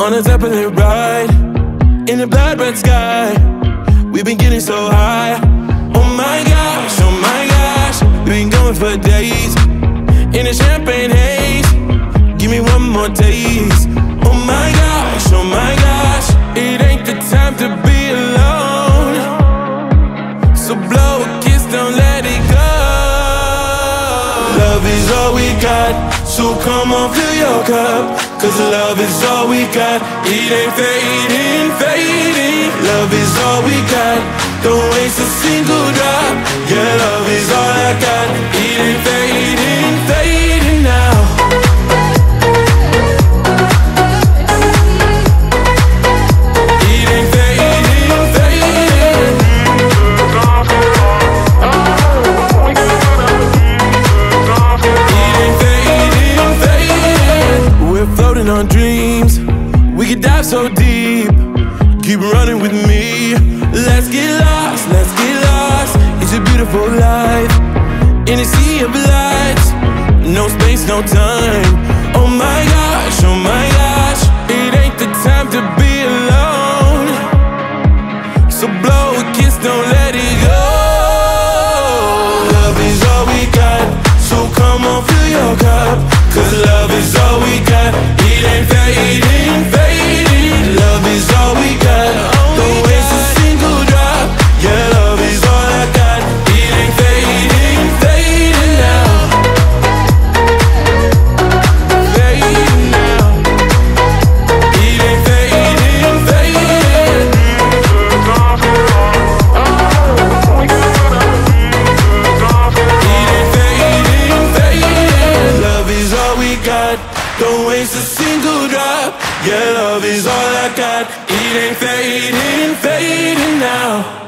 On a Zeppelin ride in the blood red sky. We've been getting so high. Oh my gosh, oh my gosh. We've been going for days in a champagne haze. Give me one more taste. Don't let it go. Love is all we got. So come on, fill your cup. Cause love is all we got. It ain't fading, fading. Love is all we got. Don't waste a single drop. Yeah, love is all I got. Dive so deep. Keep running with me. Let's get lost, let's get lost. It's a beautiful life. In a sea of lights. No space, no time. Oh my gosh, oh my gosh. It ain't the time to be alone. So blow a kiss, don't let it go. Love is all we got. So come on, fill your cup. Cause love is all we got. It ain't fading, fading. Got. Don't waste a single drop. Yeah, love is all I got. It ain't fading, fading now.